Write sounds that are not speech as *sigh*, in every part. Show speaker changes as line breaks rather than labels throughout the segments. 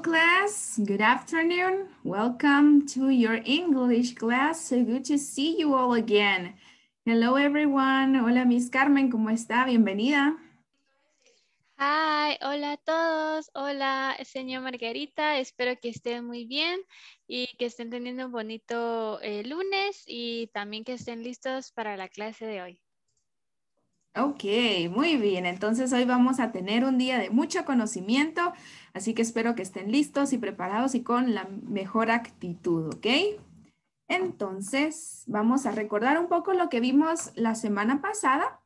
class. Good afternoon. Welcome to your English class. So good to see you all again. Hello, everyone. Hola, Miss Carmen. ¿Cómo está? Bienvenida.
Hi, hola a todos. Hola, señor Margarita. Espero que estén muy bien y que estén teniendo un bonito eh, lunes y también que estén listos para la clase de hoy.
Ok, muy bien. Entonces hoy vamos a tener un día de mucho conocimiento, así que espero que estén listos y preparados y con la mejor actitud, ¿ok? Entonces vamos a recordar un poco lo que vimos la semana pasada,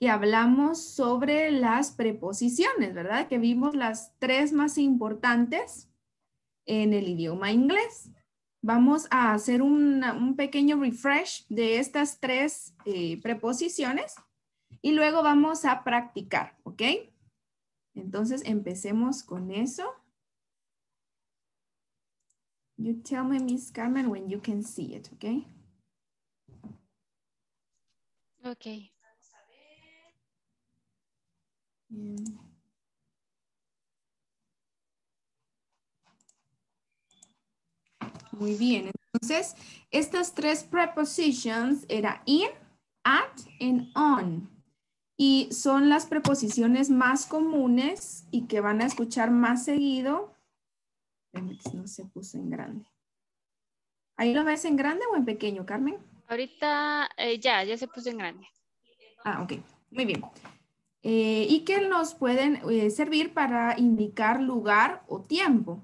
que hablamos sobre las preposiciones, ¿verdad? Que vimos las tres más importantes en el idioma inglés. Vamos a hacer un pequeño refresh de estas tres eh, preposiciones y luego vamos a practicar, ¿ok? Entonces empecemos con eso. You tell me, Miss Carmen, when you can see it, ¿ok?
Ok.
Muy bien, entonces estas tres prepositions era in, at, and on y son las preposiciones más comunes y que van a escuchar más seguido. No se puso en grande. ¿Ahí lo ves en grande o en pequeño, Carmen?
Ahorita eh, ya, ya se puso en grande.
Ah, ok. Muy bien. Eh, y que nos pueden eh, servir para indicar lugar o tiempo.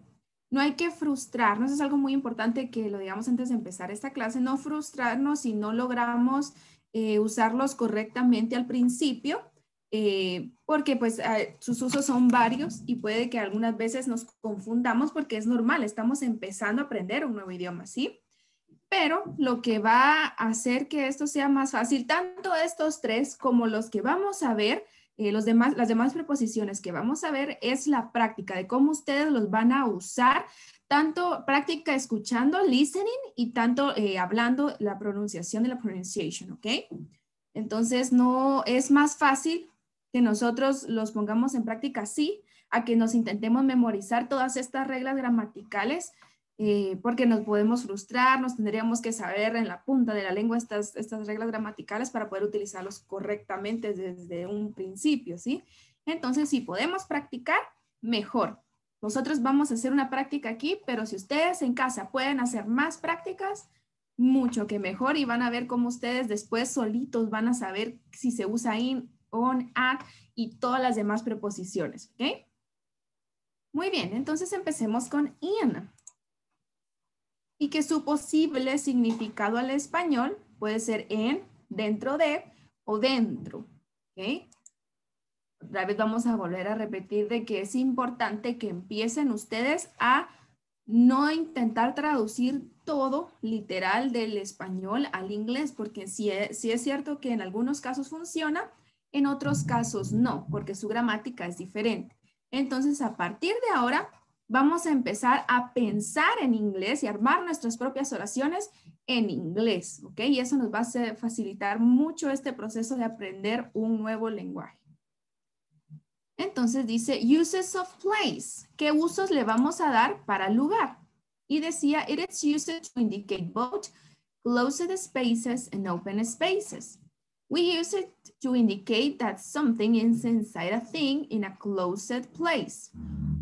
No hay que frustrarnos, es algo muy importante que lo digamos antes de empezar esta clase, no frustrarnos si no logramos eh, usarlos correctamente al principio, eh, porque pues eh, sus usos son varios y puede que algunas veces nos confundamos porque es normal, estamos empezando a aprender un nuevo idioma, ¿sí? Pero lo que va a hacer que esto sea más fácil, tanto estos tres como los que vamos a ver, los demás, las demás preposiciones que vamos a ver es la práctica de cómo ustedes los van a usar tanto práctica escuchando, listening, y tanto eh, hablando la pronunciación de la pronunciation, ¿ok? Entonces, no es más fácil que nosotros los pongamos en práctica así, a que nos intentemos memorizar todas estas reglas gramaticales, eh, porque nos podemos frustrar, nos tendríamos que saber en la punta de la lengua estas, estas reglas gramaticales para poder utilizarlos correctamente desde un principio, ¿sí? Entonces, si podemos practicar, mejor. Nosotros vamos a hacer una práctica aquí, pero si ustedes en casa pueden hacer más prácticas, mucho que mejor y van a ver cómo ustedes después solitos van a saber si se usa in, on, at y todas las demás preposiciones, ¿ok? Muy bien, entonces empecemos con in. Y que su posible significado al español puede ser en, dentro de o dentro, ¿ok? Otra vez vamos a volver a repetir de que es importante que empiecen ustedes a no intentar traducir todo literal del español al inglés, porque sí es, es cierto que en algunos casos funciona, en otros casos no, porque su gramática es diferente. Entonces, a partir de ahora, vamos a empezar a pensar en inglés y armar nuestras propias oraciones en inglés, ¿ok? Y eso nos va a facilitar mucho este proceso de aprender un nuevo lenguaje. Entonces dice uses of place. ¿Qué usos le vamos a dar para lugar? Y decía, it is used to indicate both closed spaces and open spaces. We use it to indicate that something is inside a thing in a closed place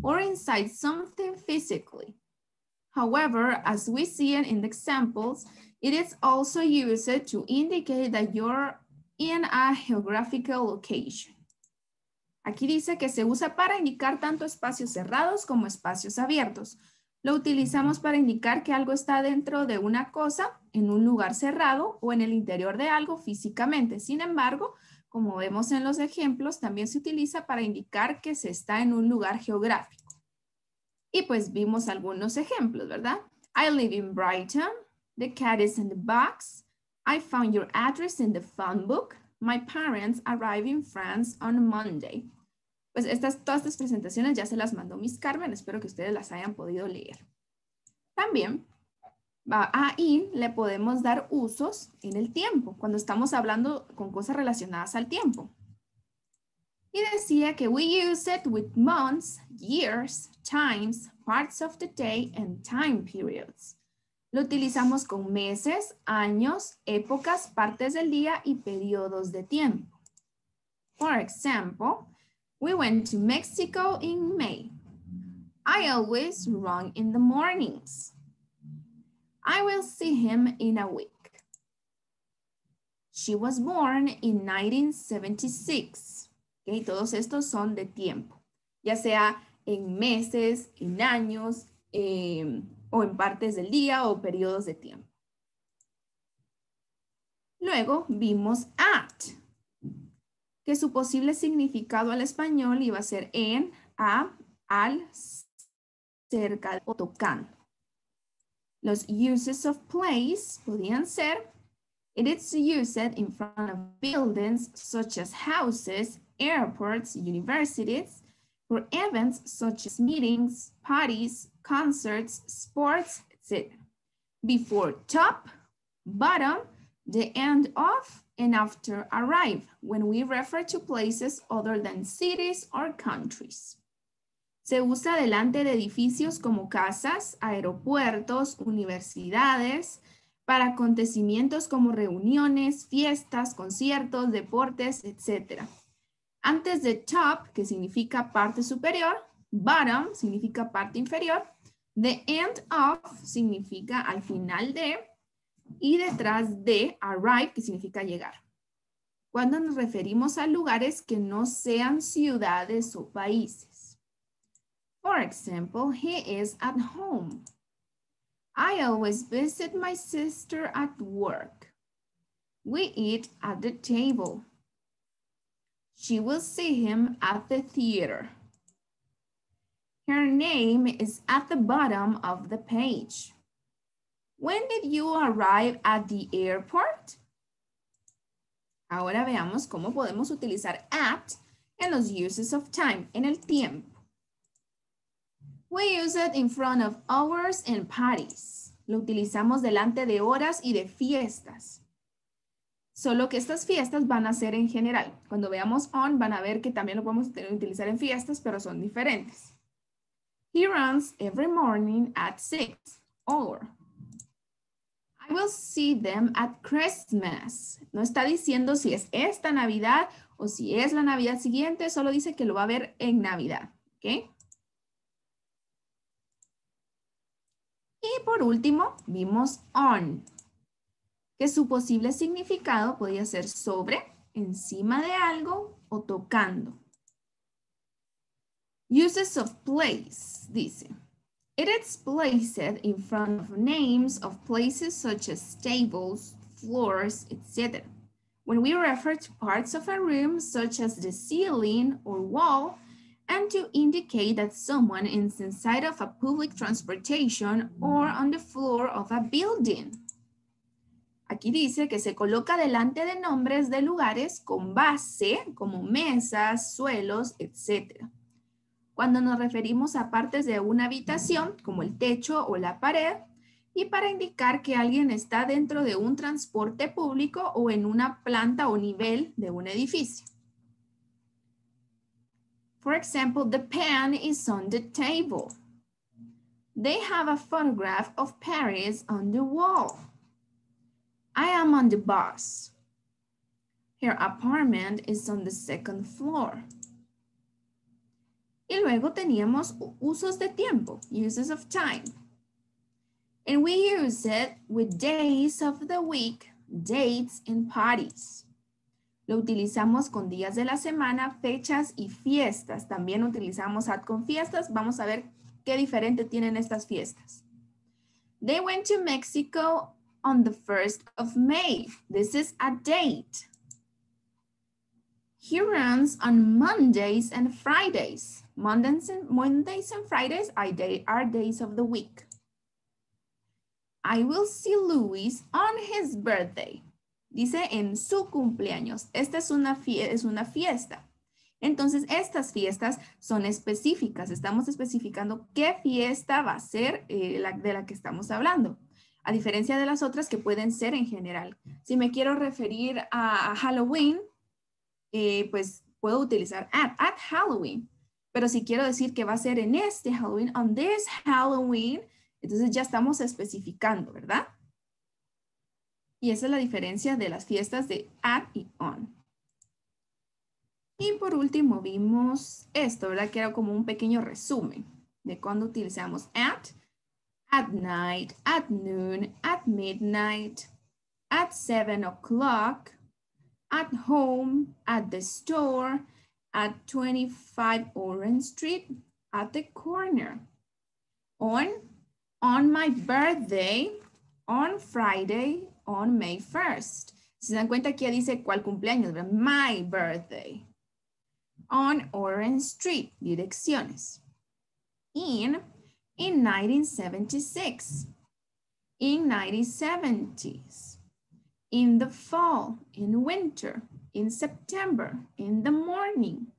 or inside something physically. However, as we see in the examples, it is also used to indicate that you're in a geographical location. Aquí dice que se usa para indicar tanto espacios cerrados como espacios abiertos. Lo utilizamos para indicar que algo está dentro de una cosa, en un lugar cerrado o en el interior de algo físicamente. Sin embargo, como vemos en los ejemplos, también se utiliza para indicar que se está en un lugar geográfico. Y pues vimos algunos ejemplos, ¿verdad? I live in Brighton. The cat is in the box. I found your address in the phone book. My parents arrive in France on Monday. Pues estas, todas estas presentaciones ya se las mandó Miss Carmen, espero que ustedes las hayan podido leer. También a in le podemos dar usos en el tiempo, cuando estamos hablando con cosas relacionadas al tiempo. Y decía que we use it with months, years, times, parts of the day, and time periods. Lo utilizamos con meses, años, épocas, partes del día y periodos de tiempo. For example, we went to Mexico in May. I always run in the mornings. I will see him in a week. She was born in 1976. Okay, todos estos son de tiempo, ya sea en meses, en años, eh, o en partes del día o periodos de tiempo. Luego vimos at, que su posible significado al español iba a ser en, a, al, cerca o tocando. Los uses of place podían ser, it is used in front of buildings such as houses, airports, universities, for events such as meetings, parties, concerts, sports, etc. Before top, bottom, the end of, and after arrive, when we refer to places other than cities or countries. Se usa delante de edificios como casas, aeropuertos, universidades, para acontecimientos como reuniones, fiestas, conciertos, deportes, etc. Antes de top, que significa parte superior, bottom significa parte inferior, the end of significa al final de, y detrás de arrive, que significa llegar. Cuando nos referimos a lugares que no sean ciudades o países. For example, he is at home. I always visit my sister at work. We eat at the table. She will see him at the theater. Her name is at the bottom of the page. When did you arrive at the airport? Ahora veamos cómo podemos utilizar at en los uses of time, en el tiempo. We use it in front of hours and parties. Lo utilizamos delante de horas y de fiestas. Solo que estas fiestas van a ser en general. Cuando veamos on, van a ver que también lo podemos utilizar en fiestas, pero son diferentes. He runs every morning at 6. Or, I will see them at Christmas. No está diciendo si es esta Navidad o si es la Navidad siguiente, solo dice que lo va a ver en Navidad. ¿Ok? Y por último, vimos on que su posible significado podía ser sobre, encima de algo o tocando. Uses of place, dice. It is placed in front of names of places such as tables, floors, etc. When we refer to parts of a room such as the ceiling or wall, and to indicate that someone is inside of a public transportation or on the floor of a building. Aquí dice que se coloca delante de nombres de lugares con base, como mesas, suelos, etc. Cuando nos referimos a partes de una habitación, como el techo o la pared, y para indicar que alguien está dentro de un transporte público o en una planta o nivel de un edificio. For example, the pen is on the table. They have a photograph of Paris on the wall. I am on the bus. Her apartment is on the second floor. Y luego teníamos usos de tiempo, uses of time. And we use it with days of the week, dates, and parties. Lo utilizamos con días de la semana, fechas y fiestas. También utilizamos at con fiestas. Vamos a ver qué diferente tienen estas fiestas. They went to Mexico on the 1st of May. This is a date. He runs on Mondays and Fridays. Mondays and, Mondays and Fridays are, day, are days of the week. I will see Luis on his birthday. Dice en su cumpleaños. Esta es una, es una fiesta. Entonces, estas fiestas son específicas. Estamos especificando qué fiesta va a ser eh, de la que estamos hablando a diferencia de las otras que pueden ser en general. Si me quiero referir a, Halloween, eh, pues puedo utilizar at, at Halloween. Pero si quiero decir que va a ser en este Halloween, on this Halloween, entonces ya estamos especificando, ¿verdad? Y esa es la diferencia de las fiestas de at y on. Y por último vimos esto, ¿verdad? Que era como un pequeño resumen de cuando utilizamos at, at night, at noon, at midnight, at seven o'clock, at home, at the store, at 25 Orange Street, at the corner. On, on my birthday, on Friday, on May 1st. Si se dan cuenta aquí dice cuál cumpleaños. My birthday. On Orange Street, direcciones. In, in 1976. In 1970s. In the fall, in winter, in September, in the morning.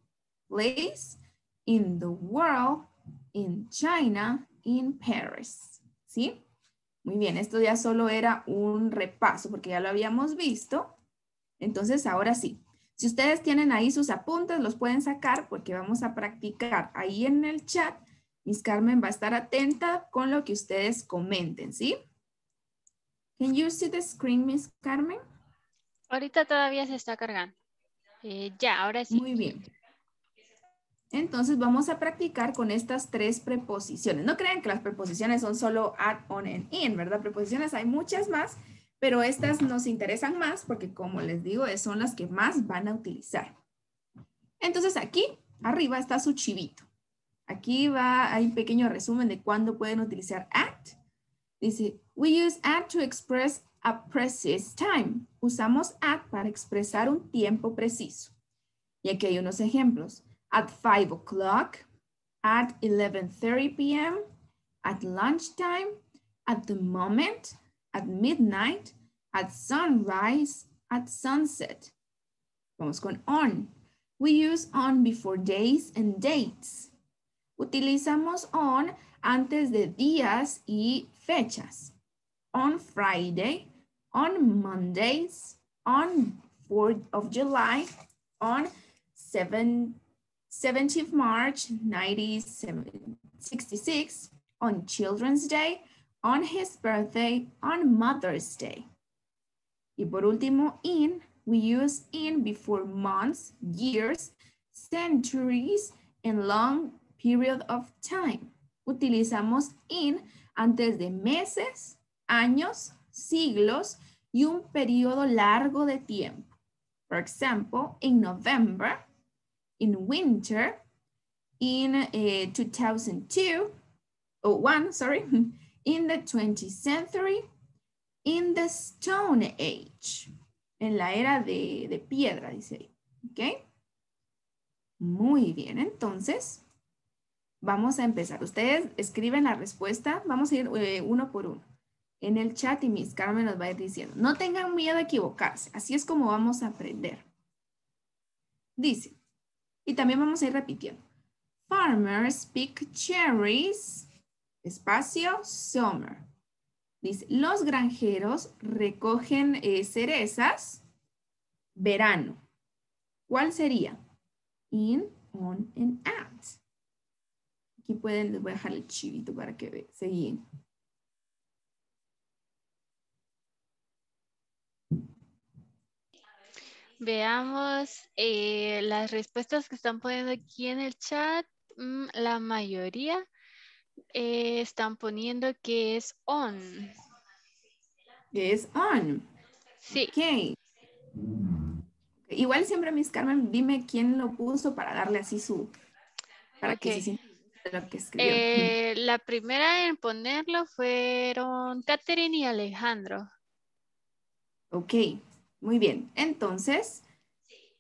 Place, in the world, in China, in Paris. ¿Sí? Muy bien, esto ya solo era un repaso porque ya lo habíamos visto. Entonces, ahora sí. Si ustedes tienen ahí sus apuntes, los pueden sacar porque vamos a practicar ahí en el chat. Miss Carmen va a estar atenta con lo que ustedes comenten, ¿sí? Can you see the screen, Miss Carmen?
Ahorita todavía se está cargando. Eh, ya, ahora sí.
Muy bien. Entonces vamos a practicar con estas tres preposiciones. No crean que las preposiciones son solo at, on, and in, ¿verdad? Preposiciones hay muchas más, pero estas nos interesan más porque como les digo, son las que más van a utilizar. Entonces aquí arriba está su chivito. Aquí va, hay un pequeño resumen de cuándo pueden utilizar at. Dice, we use at to express a precise time. Usamos at para expresar un tiempo preciso. Y aquí hay unos ejemplos at 5 o'clock, at 11.30 p.m., at lunchtime, at the moment, at midnight, at sunrise, at sunset. Vamos con on. We use on before days and dates. Utilizamos on antes de días y fechas. On Friday, on Mondays, on 4th of July, on 7 17th March 1966, on Children's Day, on his birthday, on Mother's Day. Y por último, in, we use in before months, years, centuries, and long period of time. Utilizamos in antes de meses, años, siglos, y un periodo largo de tiempo. For example, in November, in winter in uh, 2002, oh, one, sorry, *laughs* in the 20th century, in the Stone Age, en la era de, de piedra, dice ahí, ¿ok? Muy bien, entonces, vamos a empezar. Ustedes escriben la respuesta, vamos a ir eh, uno por uno. En el chat y Miss Carmen nos va a ir diciendo, no tengan miedo a equivocarse, así es como vamos a aprender. Dice, y también vamos a ir repitiendo. Farmers pick cherries, espacio, summer. Dice, los granjeros recogen eh, cerezas, verano. ¿Cuál sería? In, on, and at. Aquí pueden, les voy a dejar el chivito para que se guíen.
Veamos eh, las respuestas que están poniendo aquí en el chat. Mm, la mayoría eh, están poniendo que es on.
Que es on.
Sí.
Ok. Igual siempre, Miss Carmen, dime quién lo puso para darle así su... Para que se lo que escribió.
Eh, la primera en ponerlo fueron Catherine y Alejandro.
Ok, muy bien, entonces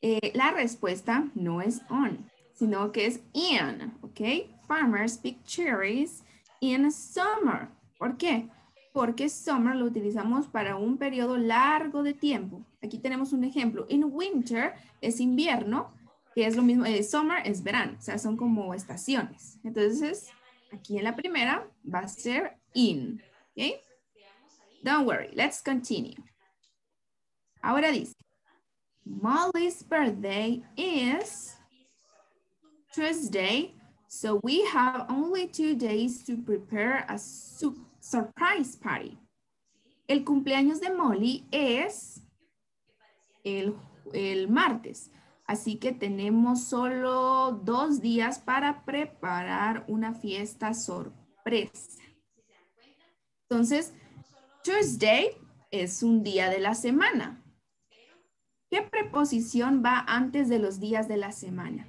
eh, la respuesta no es on, sino que es in, ¿ok? Farmers pick cherries in summer. ¿Por qué? Porque summer lo utilizamos para un periodo largo de tiempo. Aquí tenemos un ejemplo. In winter es invierno, que es lo mismo, eh, summer es verano, o sea, son como estaciones. Entonces, aquí en la primera va a ser in, ¿ok? Don't worry, let's continue. Ahora dice, Molly's birthday is Tuesday, so we have only two days to prepare a su surprise party. El cumpleaños de Molly es el, el martes, así que tenemos solo dos días para preparar una fiesta sorpresa. Entonces, Tuesday es un día de la semana. ¿Qué preposición va antes de los días de la semana?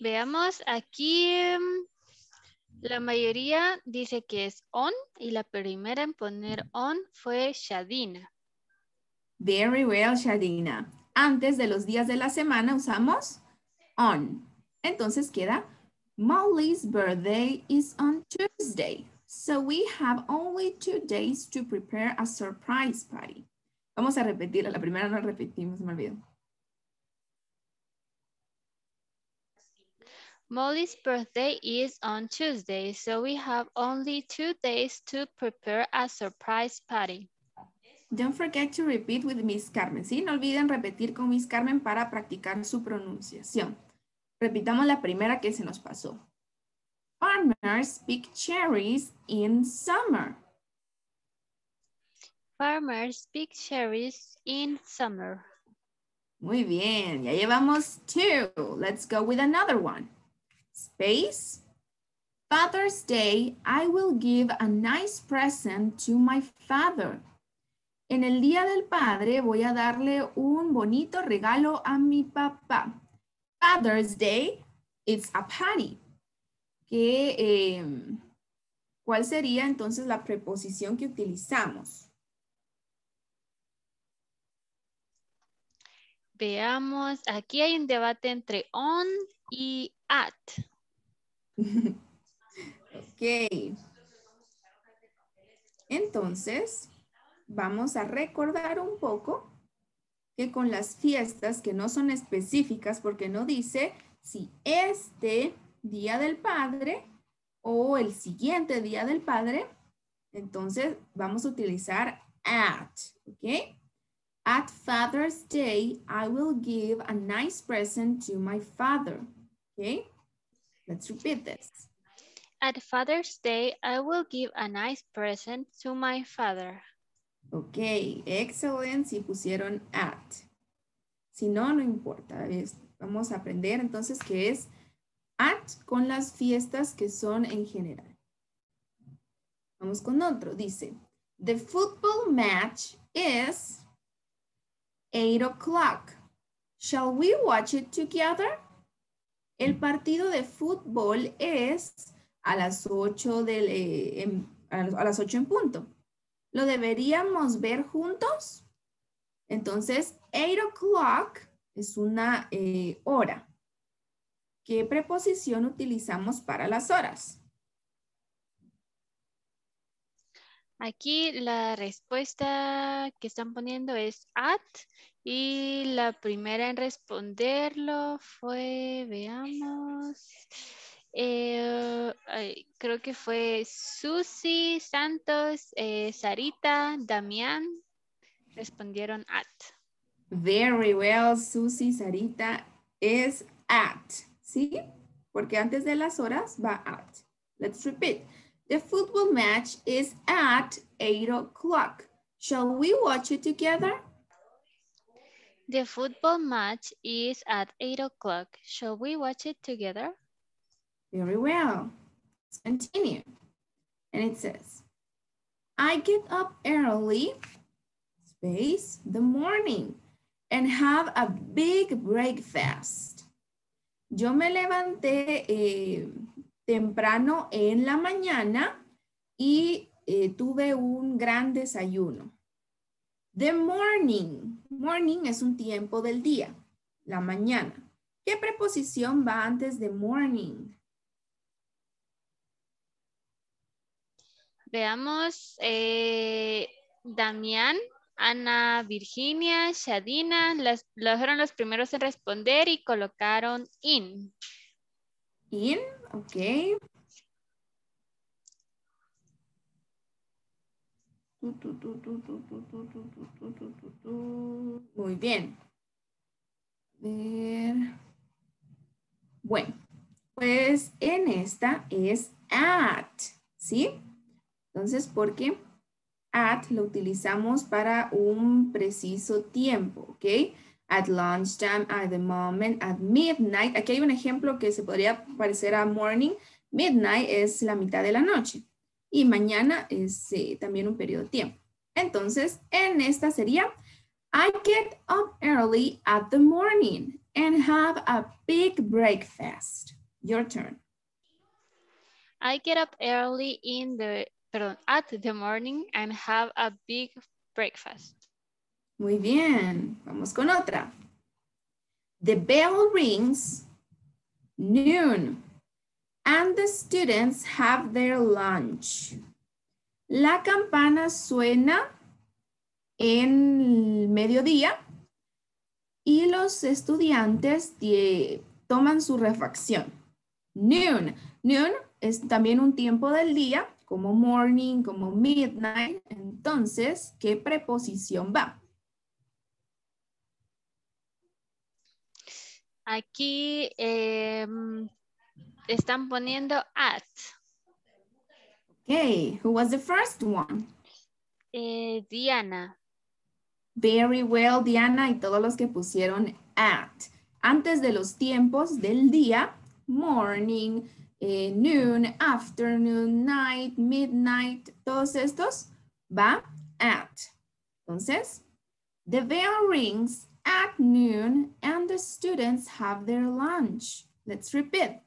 Veamos aquí. Em, la mayoría dice que es on y la primera en poner on fue Shadina.
Very well, Shadina. Antes de los días de la semana usamos on. Entonces queda Molly's birthday is on Tuesday. So we have only two days to prepare a surprise party. Vamos a repetirla. La primera no repetimos, me olvidó.
Molly's birthday is on Tuesday, so we have only two days to prepare a surprise party.
Don't forget to repeat with Miss Carmen. ¿sí? No olviden repetir con Miss Carmen para practicar su pronunciación. Repitamos la primera que se nos pasó. Farmers pick cherries in summer.
Farmers pick cherries in summer.
Muy bien, ya llevamos two. Let's go with another one. Space. Father's Day, I will give a nice present to my father. En el Día del Padre voy a darle un bonito regalo a mi papá. Father's Day, it's a party. Que, eh, ¿Cuál sería entonces la preposición que utilizamos?
Veamos, aquí hay un debate entre on y at. *laughs*
ok. Entonces, vamos a recordar un poco que con las fiestas que no son específicas, porque no dice si este Día del Padre o el siguiente Día del Padre, entonces vamos a utilizar at, ¿ok? At Father's Day, I will give a nice present to my father. Okay, let's repeat this.
At Father's Day, I will give a nice present to my father.
Ok, excellent si pusieron at. Si no, no importa. Vamos a aprender entonces qué es at con las fiestas que son en general. Vamos con otro. Dice, the football match is 8 o'clock. Shall we watch it together? El partido de fútbol es a las 8 del, eh, a las 8 en punto. ¿Lo deberíamos ver juntos? Entonces, 8 o'clock es una eh, hora. ¿Qué preposición utilizamos para las horas?
Aquí la respuesta que están poniendo es at y la primera en responderlo fue, veamos, eh, creo que fue Susi, Santos, eh, Sarita, Damián, respondieron at.
Very well, Susi, Sarita, es at, ¿sí? Porque antes de las horas va at. Let's repeat. The football match is at 8 o'clock. Shall we watch it together?
The football match is at 8 o'clock. Shall we watch it together?
Very well. Let's continue. And it says, I get up early, space, the morning, and have a big breakfast. Yo me levanté eh, temprano en la mañana y eh, tuve un gran desayuno. The morning. Morning es un tiempo del día, la mañana. ¿Qué preposición va antes de morning?
Veamos, eh, Damián, Ana Virginia, Shadina, las, fueron los primeros en responder y colocaron in.
In, ok. Muy bien. Bueno, pues en esta es at, ¿sí? Entonces, ¿por qué? At lo utilizamos para un preciso tiempo, ¿ok? At lunchtime, at the moment, at midnight. Aquí hay un ejemplo que se podría parecer a morning. Midnight es la mitad de la noche. Y mañana es también un periodo de tiempo. Entonces, en esta sería, I get up early at the morning and have a big breakfast. Your turn.
I get up early in the, perdón, at the morning and have a big breakfast.
Muy bien, vamos con otra. The bell rings noon and the students have their lunch. La campana suena en mediodía y los estudiantes toman su refacción. Noon. Noon es también un tiempo del día, como morning, como midnight. Entonces, ¿qué preposición va?
Aquí em, están poniendo at.
Okay, who was the first one?
Eh, Diana.
Very well, Diana, y todos los que pusieron at. Antes de los tiempos del día, morning, eh, noon, afternoon, night, midnight, todos estos va at. Entonces, the bell rings at noon and the students have their lunch. Let's repeat.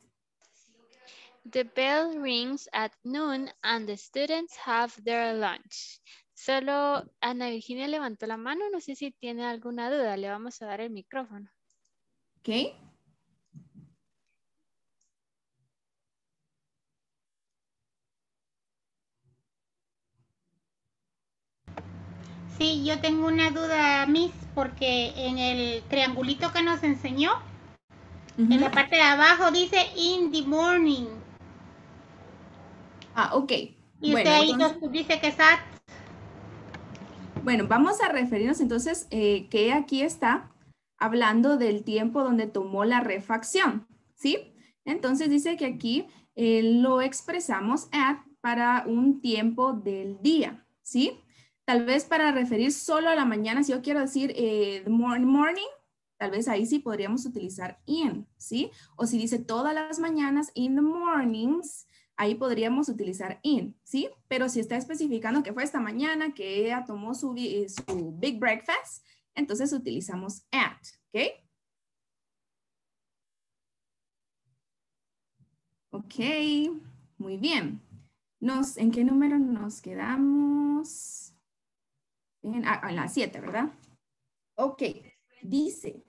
The bell rings at noon and the students have their lunch. Solo Ana Virginia levantó la mano, no sé si tiene alguna duda, le vamos a dar el micrófono.
Ok.
Sí, yo tengo una duda, Miss, porque en el triangulito que nos enseñó, en la parte de abajo dice in the morning.
Ah, ok.
Y usted ahí dice que es at.
Bueno, vamos a referirnos entonces eh, que aquí está hablando del tiempo donde tomó la refacción, ¿sí? Entonces dice que aquí eh, lo expresamos at para un tiempo del día, ¿sí? Tal vez para referir solo a la mañana, si yo quiero decir eh, morning, tal vez ahí sí podríamos utilizar in, ¿sí? O si dice todas las mañanas, in the mornings, ahí podríamos utilizar in, ¿sí? Pero si está especificando que fue esta mañana que ella tomó su, su big breakfast, entonces utilizamos at, ¿ok? Ok, muy bien. Nos, ¿En qué número nos quedamos? En, ah, la 7, ¿verdad? Ok, dice,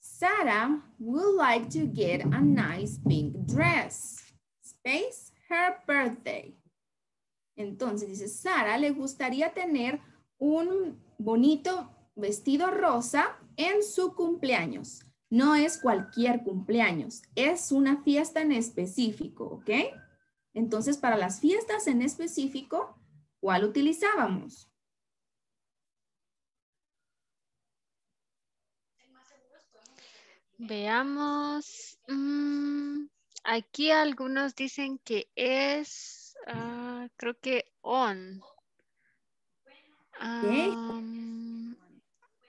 Sarah would like to get a nice pink dress. Space, her birthday. Entonces dice, Sara le gustaría tener un bonito vestido rosa en su cumpleaños. No es cualquier cumpleaños, es una fiesta en específico, ¿ok? Entonces, para las fiestas en específico, ¿cuál utilizábamos?
Veamos. Mm, aquí algunos dicen que es, ah, creo que on.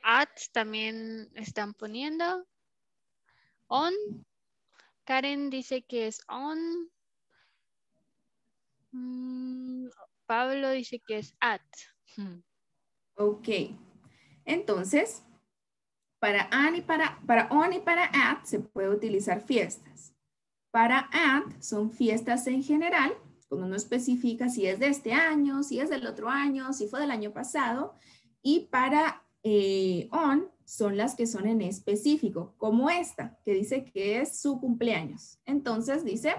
at también están poniendo. On. Karen dice que es on. Mm, Pablo dice que es at.
Ok. Entonces, para para, para on y para at se puede utilizar fiestas. Para at son fiestas en general, cuando uno especifica si es de este año, si es del otro año, si fue del año pasado. Y para eh, on son las que son en específico, como esta, que dice que es su cumpleaños. Entonces dice,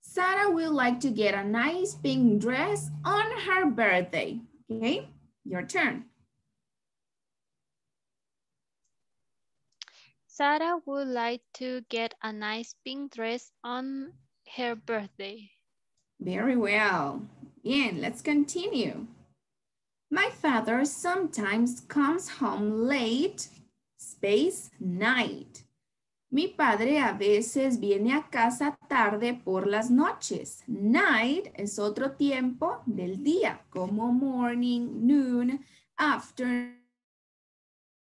Sarah will like to get a nice pink dress on her birthday. Okay, your turn.
Sarah would like to get a nice pink dress on her birthday.
Very well. Bien, let's continue. My father sometimes comes home late, space, night. Mi padre a veces viene a casa tarde por las noches. Night es otro tiempo del día, como morning, noon, afternoon.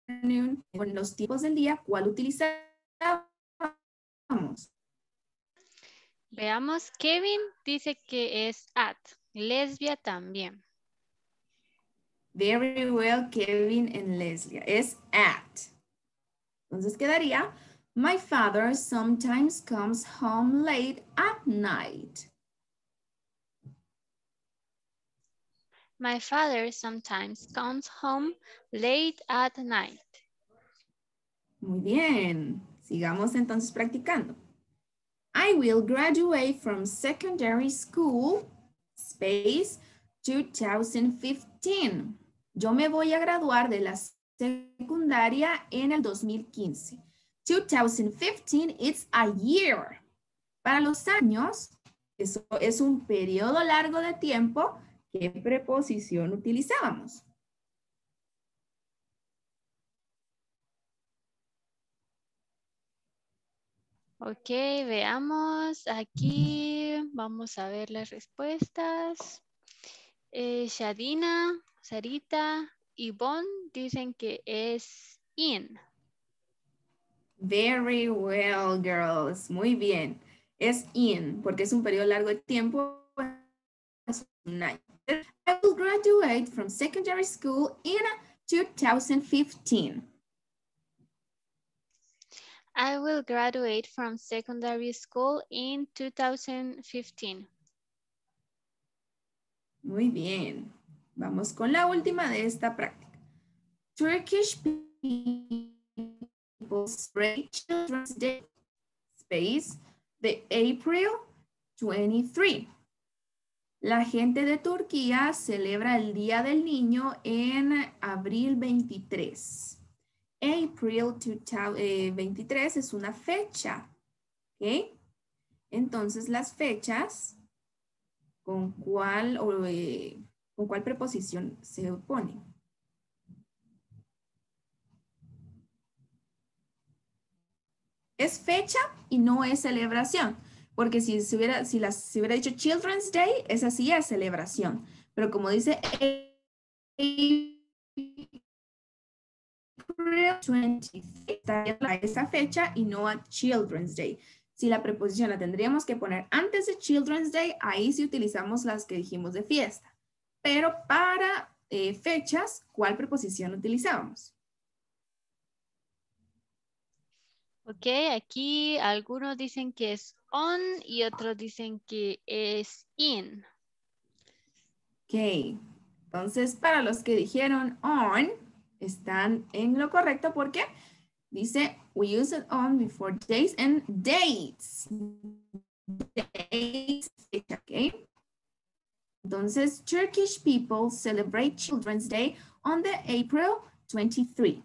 En los tiempos del día, ¿cuál utilizamos?
Veamos, Kevin dice que es at. Lesbia también.
Very well, Kevin and Leslie. Es at. Entonces quedaría, my father sometimes comes home late at night.
My father sometimes comes home late at night.
Muy bien. Sigamos entonces practicando. I will graduate from secondary school, space, 2015. Yo me voy a graduar de la secundaria en el 2015. 2015, it's a year. Para los años, eso es un periodo largo de tiempo. ¿Qué preposición utilizábamos?
Ok, veamos aquí. Vamos a ver las respuestas. Eh, Shadina, Sarita, Yvonne dicen que es in.
Very well, girls. Muy bien. Es in, porque es un periodo largo de tiempo. I will graduate from secondary school in 2015.
I will graduate from secondary school in 2015.
Muy bien. Vamos con la última de esta práctica. Turkish people celebrate Children's Day. Space the April 23. La gente de Turquía celebra el Día del Niño en abril 23. April 23 es una fecha. Entonces las fechas, ¿con cuál, eh, ¿con cuál preposición se oponen? Es fecha y no es celebración. Porque si se hubiera, si las, si hubiera dicho Children's Day, esa sí es celebración. Pero como dice a esa fecha y no a Children's Day. Si la preposición la tendríamos que poner antes de Children's Day, ahí sí utilizamos las que dijimos de fiesta. Pero para eh, fechas, ¿cuál preposición utilizábamos?
Ok, aquí algunos dicen que es on y otros dicen que es in.
Ok, entonces para los que dijeron on, están en lo correcto porque dice we use it on before days and dates. Dates, okay. Entonces, Turkish people celebrate Children's Day on the April 23.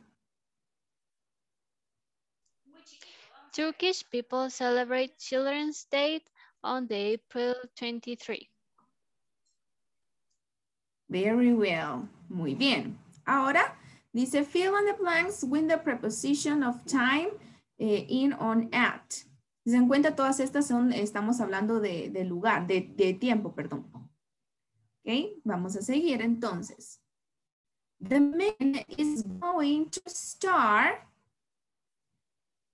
Turkish people celebrate Children's Day on the April 23.
Very well. Muy bien. Ahora Dice, fill in the blanks with the preposition of time eh, in, on, at. Se dan cuenta, todas estas son, estamos hablando de, de lugar, de, de, tiempo, perdón. Ok, vamos a seguir entonces. The man is going to start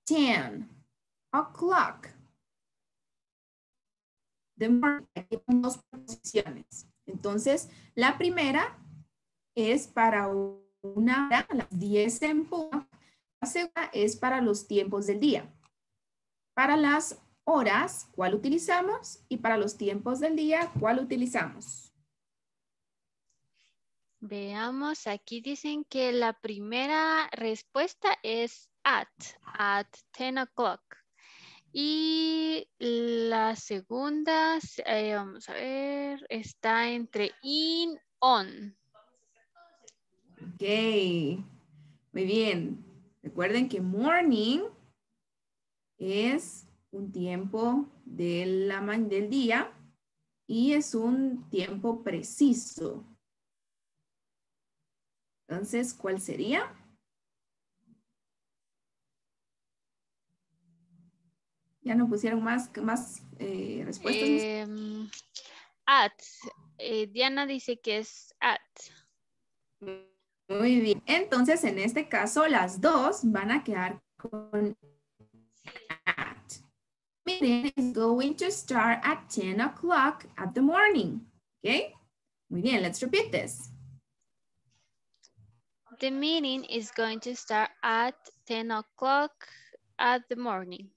10 o'clock. The morning, aquí dos preposiciones. Entonces, la primera es para una hora, a las 10 en punto. La segunda es para los tiempos del día. Para las horas, ¿cuál utilizamos? Y para los tiempos del día, ¿cuál utilizamos?
Veamos, aquí dicen que la primera respuesta es at, at 10 o'clock. Y la segunda, eh, vamos a ver, está entre in, on.
Ok, muy bien. Recuerden que morning es un tiempo de la, del día y es un tiempo preciso. Entonces, ¿cuál sería? Ya no pusieron más, más eh, respuestas.
Em, at. Eh, Diana dice que es at.
Muy bien. Entonces, en este caso, las dos van a quedar con at. Meeting is going to start at 10 o'clock at the morning. Okay? Muy bien, let's repeat this.
The meeting is going to start at 10 o'clock at the morning.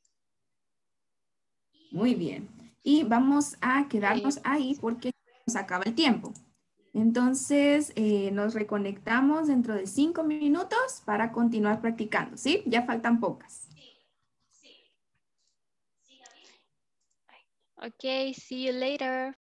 Muy bien. Y vamos a quedarnos ahí porque nos acaba el tiempo. Entonces, eh, nos reconectamos dentro de cinco minutos para continuar practicando, ¿sí? Ya faltan pocas.
Okay, see you later.